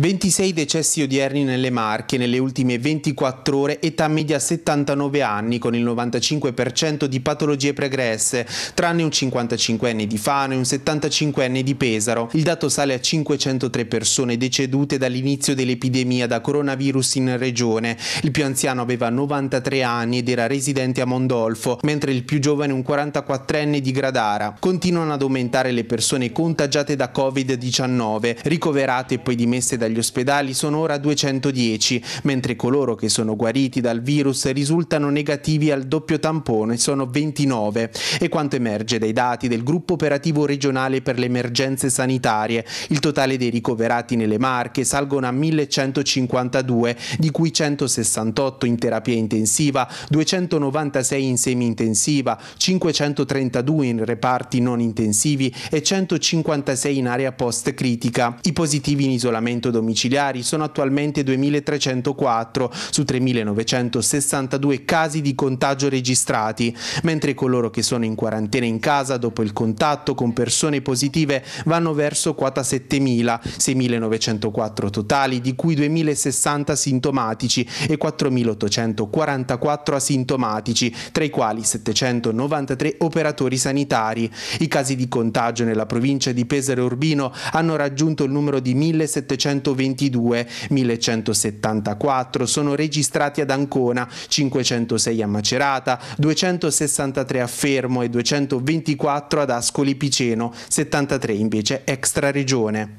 26 decessi odierni nelle Marche nelle ultime 24 ore, età media 79 anni con il 95% di patologie pregresse, tranne un 55enne di Fano e un 75enne di Pesaro. Il dato sale a 503 persone decedute dall'inizio dell'epidemia da coronavirus in regione. Il più anziano aveva 93 anni ed era residente a Mondolfo, mentre il più giovane un 44enne di Gradara. Continuano ad aumentare le persone contagiate da Covid-19, ricoverate e poi dimesse da dagli ospedali sono ora 210, mentre coloro che sono guariti dal virus risultano negativi al doppio tampone sono 29. E quanto emerge dai dati del gruppo operativo regionale per le emergenze sanitarie, il totale dei ricoverati nelle Marche salgono a 1152, di cui 168 in terapia intensiva, 296 in semi-intensiva, 532 in reparti non intensivi e 156 in area post-critica. I positivi in isolamento domiciliare domiciliari sono attualmente 2.304 su 3.962 casi di contagio registrati, mentre coloro che sono in quarantena in casa dopo il contatto con persone positive vanno verso quota 7.000, 6.904 totali, di cui 2.060 sintomatici e 4.844 asintomatici, tra i quali 793 operatori sanitari. I casi di contagio nella provincia di Pesaro Urbino hanno raggiunto il numero di 1.700 122, 1174 sono registrati ad Ancona, 506 a Macerata, 263 a Fermo e 224 ad Ascoli Piceno, 73 invece extra regione.